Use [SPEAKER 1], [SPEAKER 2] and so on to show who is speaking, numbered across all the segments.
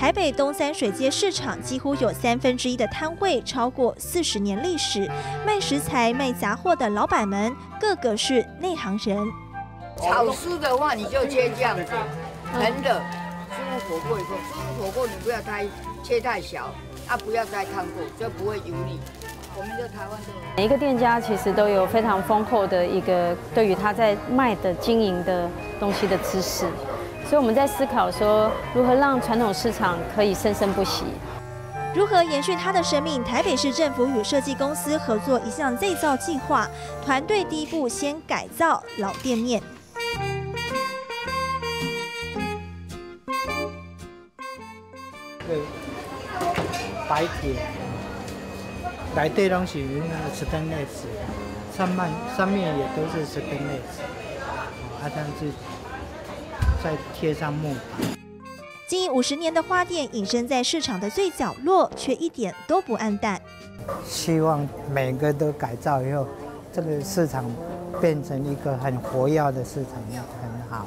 [SPEAKER 1] 台北东三水街市场几乎有三分之一的摊位超过四十年历史，卖食材、卖杂货的老板们个个是内行人。
[SPEAKER 2] 炒丝的话，你就切这样子，横的。猪肉火锅以后，猪肉火锅你不要太切太小，啊，不要太烫过，就不会油腻。我们在台湾的
[SPEAKER 3] 每一个店家其实都有非常丰厚的一个对于他在卖的经营的东西的知识，所以我们在思考说如何让传统市场可以生生不息，
[SPEAKER 1] 如何延续它的生命。台北市政府与设计公司合作一项再造计划，团队第一步先改造老店面。
[SPEAKER 4] 白铁，来对东西那个 stainless，上面上面也都是 stainless，啊，这样子再贴上木板。
[SPEAKER 1] 近五十年的花店，隐身在市场的最角落，却一点都不暗淡。
[SPEAKER 4] 希望每个都改造以后，这个市场变成一个很活跃的市场，很好。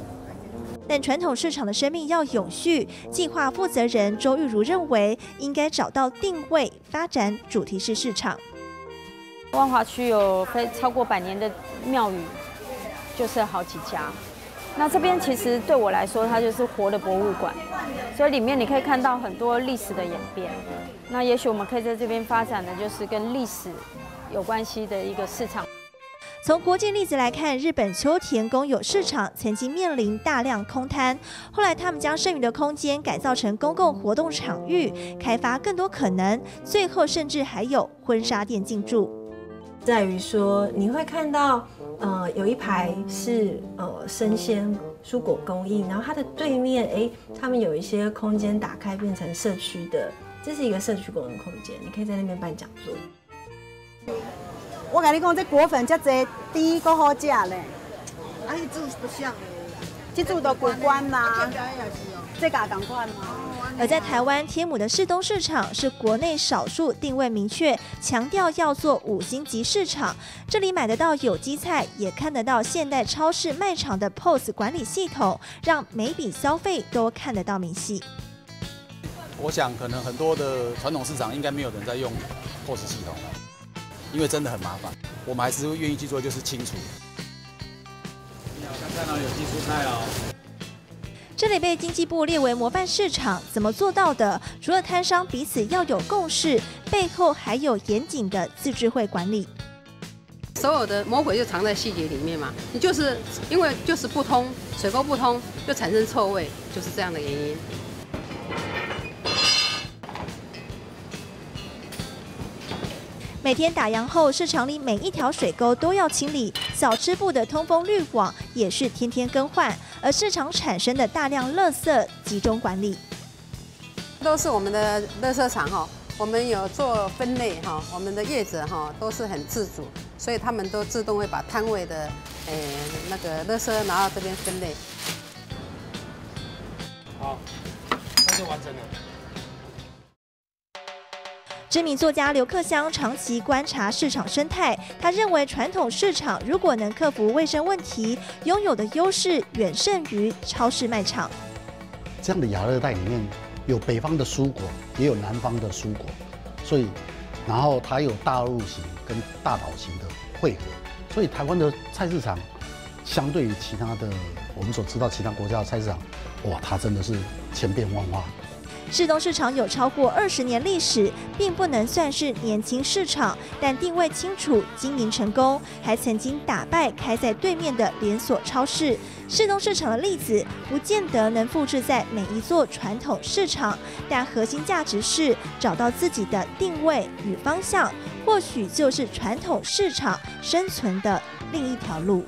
[SPEAKER 1] 但传统市场的生命要永续，计划负责人周玉如认为，应该找到定位，发展主题式市场。
[SPEAKER 3] 万华区有非超过百年的庙宇，就是好几家。那这边其实对我来说，它就是活的博物馆，所以里面你可以看到很多历史的演变。那也许我们可以在这边发展的就是跟历史有关系的一个市场。
[SPEAKER 1] 从国际例子来看，日本秋田公有市场曾经面临大量空摊，后来他们将剩余的空间改造成公共活动场域，开发更多可能，最后甚至还有婚纱店进驻。
[SPEAKER 5] 在于说，你会看到，呃，有一排是呃生鲜蔬果供应，然后它的对面，哎，他们有一些空间打开变成社区的，这是一个社区功能空间，你可以在那边办讲座。
[SPEAKER 6] 我跟你讲，这果粉遮济，甜搁好食嘞。
[SPEAKER 2] 啊，你煮不像
[SPEAKER 6] 这煮都过关啦。这家同款嘛。
[SPEAKER 1] 而在台湾天母的市东市场，是国内少数定位明确、强调要做五星级市场。这里买得到有机菜，也看得到现代超市卖场的 POS 管理系统，让每笔消费都看得到明细。
[SPEAKER 7] 我想，可能很多的传统市场应该没有人在用 POS 系统。因为真的很麻烦，我们还是会愿意去做，就是清楚。
[SPEAKER 8] 你好像看到有机蔬菜哦。
[SPEAKER 1] 这里被经济部列为模范市场，怎么做到的？除了摊商彼此要有共识，背后还有严谨的自治会管理。
[SPEAKER 9] 所有的魔鬼就藏在细节里面嘛，你就是因为就是不通，水沟不通，就产生臭味，就是这样的原因。
[SPEAKER 1] 每天打烊后，市场里每一条水沟都要清理，小吃部的通风滤网也是天天更换，而市场产生的大量垃圾集中管理，
[SPEAKER 9] 都是我们的垃圾场哈，我们有做分类哈，我们的业者哈都是很自主，所以他们都自动会把摊位的诶那个垃圾拿到这边分类。
[SPEAKER 8] 好，那就完成了。
[SPEAKER 1] 知名作家刘克湘长期观察市场生态，他认为传统市场如果能克服卫生问题，拥有的优势远胜于超市卖场。
[SPEAKER 10] 这样的亚热带里面有北方的蔬果，也有南方的蔬果，所以然后它有大陆型跟大岛型的汇合，所以台湾的菜市场相对于其他的我们所知道其他国家的菜市场，哇，它真的是千变万化。
[SPEAKER 1] 市东市场有超过二十年历史，并不能算是年轻市场，但定位清楚、经营成功，还曾经打败开在对面的连锁超市。市东市场的例子，不见得能复制在每一座传统市场，但核心价值是找到自己的定位与方向，或许就是传统市场生存的另一条路。